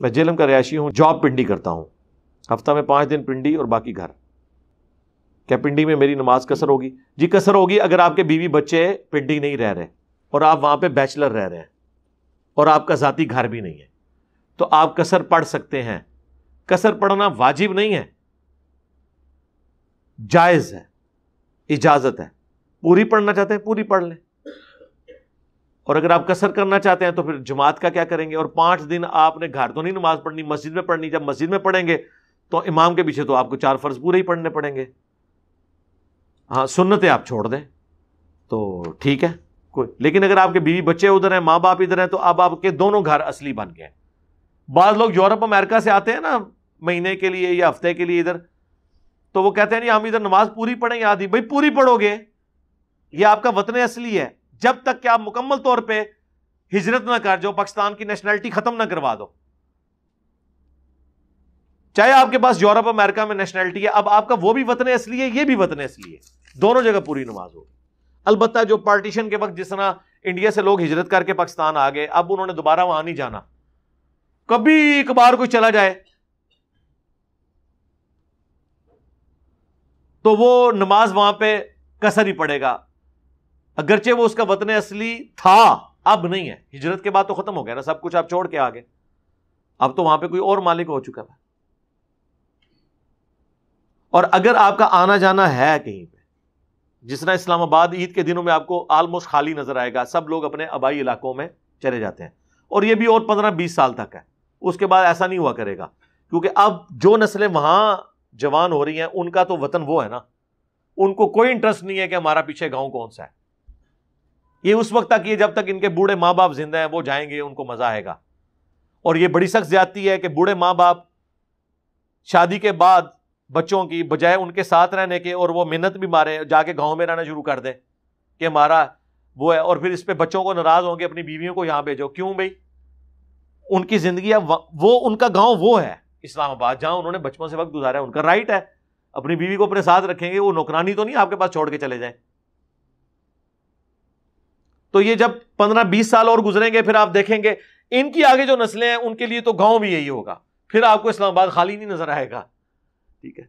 मैं जेलम का रिहायशी हूँ, जॉब पिंडी करता हूँ। हफ़्ता में पाँच दिन पिंडी और बाकी घर। क्या पिंडी में मेरी नमाज़ कसर होगी? जी, कसर होगी अगर आपके बीवी बच्चे पिंडी नहीं रह रहे और आप वहाँ पे बैचलर रह रहे हैं और आपका ज़ाती घर भी नहीं है। तो आप कसर पढ़ सकते हैं। कसर पढ़ना वाजिब नहीं है। जायज़ है। इजाज़त है। पूरी पढ़ना चाहते हैं, पूरी पढ़ लें। और अगर आप कसर करना चाहते हैं तो फिर जमात का क्या करेंगे? और पाँच दिन आपने घर तो नहीं नमाज़ पढ़नी, मस्जिद में पढ़नी, जब मस्जिद में पढ़ेंगे तो इमाम के पीछे तो आपको चार फ़र्ज़ पूरे ही पढ़ने पड़ेंगे। हाँ सुन्नतें आप छोड़ दें तो ठीक है, कोई, लेकिन अगर आपके बीवी बच्चे उधर हैं माँ बाप इधर हैं तो अब आपके दोनों घर असली बन गए बाद लोग यूरोप, अमेरिका से आते हैं ना, महीने के लिए या हफ़्ते के लिए इधर तो वो कहते हैं, नहीं, हम इधर नमाज़ पूरी पढ़ेंगे आदि भाई पूरी पढ़ोगे? ये आपका वतन असली है। जब तक कि आप मुकम्मल तौर पे हिजरत ना कर जाओ, पाकिस्तान की नेशनैलिटी खत्म ना करवा दो। चाहे आपके पास यूरोप, अमेरिका में नेशनैलिटी है, अब आपका वो भी वतन असली है, ये भी वतन असली है। दोनों जगह पूरी नमाज़ होगी अलबत्त जो पार्टीशन के वक्त जिस तरह इंडिया से लोग हिजरत करके पाकिस्तान आ गए, अब उन्होंने दोबारा वहाँ नहीं जाना। कभी एक बार कोई चला जाए तो वो नमाज़ वहाँ पे कसर ही पड़ेगा। अगरचे वो उसका वतन असली था, अब नहीं है। हिजरत के बाद तो खत्म हो गया ना, सब कुछ आप छोड़ के आ गए। अब तो वहाँ पे कोई और मालिक हो चुका है और अगर आपका आना जाना है कहीं पे, जिस तरह इस्लामाबाद ईद के दिनों में आपको ऑलमोस्ट खाली नज़र आएगा, सब लोग अपने आबाई इलाकों में चले जाते हैं। और ये भी और पंद्रह बीस साल तक है। उसके बाद ऐसा नहीं हुआ करेगा। क्योंकि अब जो नस्लें वहाँ जवान हो रही हैं, उनका तो वतन वो है ना। उनको कोई इंटरेस्ट नहीं है कि हमारा पीछे गाँव कौन सा है। ये उस वक्त तक, ये जब तक इनके बूढ़े माँ बाप ज़िंदा हैं, वो जाएँगे, उनको मज़ा आएगा। और ये बड़ी सख्त ज्यादती है कि बूढ़े माँ बाप शादी के बाद बच्चों की बजाय उनके साथ रहने के और वो मेहनत भी मारे, जाके गाँव में रहना शुरू कर दें कि हमारा वो है। और फिर इस पर बच्चों को नाराज़ होंगे, अपनी बीवियों को यहाँ भेजो। क्यों भाई? उनकी ज़िंदगी वो उनका गाँव वो है, इस्लामाबाद, जहाँ उन्होंने बचपन से वक्त गुजारा है, उनका राइट है। अपनी बीवी को अपने साथ रखेंगे, वो नौकरानी तो नहीं आपके पास छोड़ के चले जाए। तो ये जब पंद्रह बीस साल और गुजरेंगे, फिर आप देखेंगे, इनकी आगे जो नस्लें हैं, उनके लिए तो गाँव भी यही होगा। फिर आपको इस्लामाबाद खाली नहीं नज़र आएगा। ठीक है?